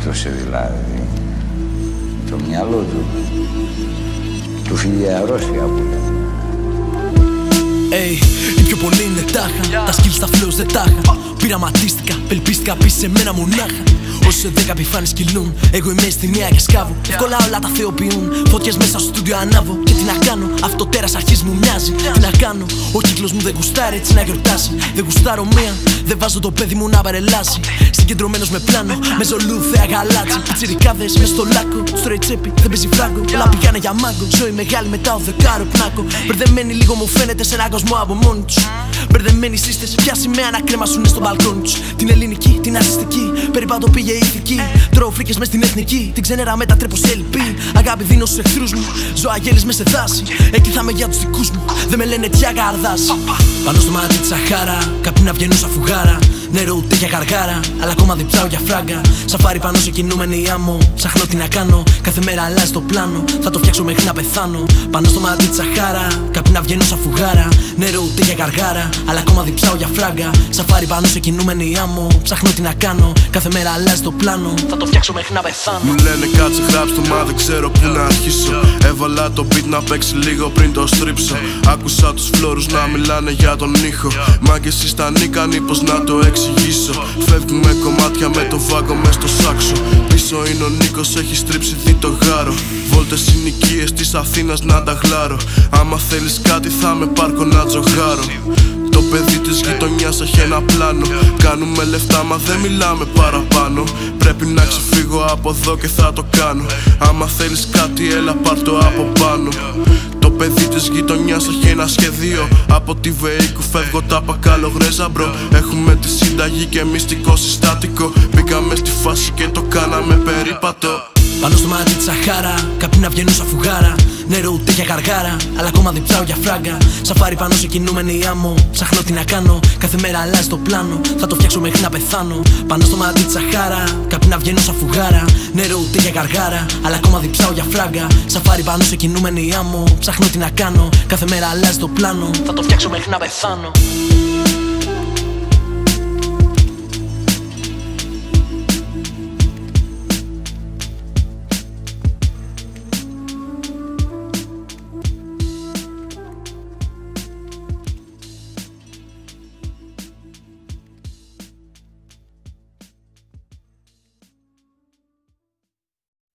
γλίτωσε δηλαδή. Το μυαλό του. Του φύγε αρρώστια πιο πολλοί είναι τάχα. Τα skills στα flows δεν τάχα. Πειραματίστηκα, πελπίστηκα πίσω σε μένα μονάχα. Όσοι σε δέκα επιφάνεις κυλούν, εγώ είμαι στη μία και σκάβω. Εύκολα όλα τα θεοποιούν. Φωτιές μέσα στο στούντιο ανάβω. Και τι να κάνω, αυτό τέρας αρχής μου μοιάζει. Τι να κάνω, ο κύκλος μου δεν γουστάρει έτσι να γιορτάσει. Δεν γουστάρω μία, δεν βάζω το παιδί μου να παρελάσει. Συγκεντρωμένος με πλάνο, με ζολού θεά γαλάτσι. Πιτσιρικάδε μες στο λάκκο, στο τσέπη, δεν παίζει φράγκο. Όλα πηγάνε για μάγκο, ζωή μεγάλη μετά ο δεκάρο πνάκο. Μπερδεμένοι λίγο μου φαίνεται σε ένα κόσμο από μόνοι τους. Μπερδεμένοι σύστε, πια σημαία να κρέμασουν στο μπαλκόνι τους. Την ελληνική, την ασυστική, περιπάτω πήγε ηθική. Τρώω φρίκες μες στην εθνική, την ξενέρα μετατρέπω σε LP. Αγάπη δίνω στους εχθρούς μου, ζω αγέλη μες σε δάση. Εκεί θα με για τους δικούς μου, δεν με λένε τι αγαρδάσει. Πάνω στο μάτι της Σαχάρα, κάποιοι να βγαίνουν σαν φουγάρα. Νερό ούτε για καργάρα, αλλά ακόμα διψάω για φράγκα. Σαφάρι πάνω σε κινούμενη άμμο, ψάχνω τι να κάνω. Κάθε μέρα αλλάζει το πλάνο, θα το φτιάξω μέχρι να πεθάνω. Πάνω στο μάτι της Σαχάρα, κάποιοι να βγαίνουν σαν φουγάρα. Νερό ούτε για καργάρα, αλλά ακόμα διψάω για φράγκα. Σαφάρι πάνω σε κινούμενη άμμο, ψάχνω τι να κάνω. Κάθε μέρα αλλάζει το πλάνο, θα το φτιάξω μέχρι να πεθάνω. Μου λένε κάτσε γράψ το μα δεν ξέρω που να αρχίσω. Έβαλα το beat να παίξει λίγο πριν το στρίψω. Άκουσα τους φλόρους να μιλάνε για τον ήχο. Μα και εσείς ήταν ικανοί πως να το εξηγήσω. Φεύγουμε κομμάτια με το βάγκο μες στο σάξο. Πίσω είναι ο Νίκος έχει στρίψει δει το γάρο. Βόλτες συνοικίες της Αθήνας να τα γλάρω. Άμα θέλεις κάτι θα με πάρκο να τζογάρω. το παιδί της γειτονιάς έχει ένα πλάνο. Κάνουμε λεφτά, μα δεν μιλάμε παραπάνω. Πρέπει να ξεφύγω από εδώ και θα το κάνω. Άμα θέλεις κάτι, έλα πάρ το από πάνω. Το παιδί της γειτονιάς έχει ένα σχέδιο. Από τη Βεΐκου φεύγω πάω Καλογρέζα, bro. Έχουμε τη συνταγή και μυστικό συστατικό. Μπήκαμε στη φάση και το κάναμε περίπατο. Πάνω στο μάτι της Σαχάρα, κάποιοι να βγαίνουν σαν φουγάρα. Νερό ούτε για καργάρα, αλλά ακόμα διψάω για φράγκα. Σαφάρι πάνω σε κινούμενη άμμο, ψάχνω τι να κάνω. Κάθε μέρα αλλάζει το πλάνο, θα το φτιάξω μέχρι να πεθάνω. Πάνω στο μάτι της Σαχάρα, κάποιοι να βγαίνουν σαν φουγάρα. Νερό ούτε για καργάρα, αλλά ακόμα διψάω για φράγκα. Σαφάρι πάνω σε κινούμενη άμμο, ψάχνω τι να κάνω. Κάθε μέρα αλλάζει το πλάνο, θα το φτιάξω μέχρι να πεθάνω.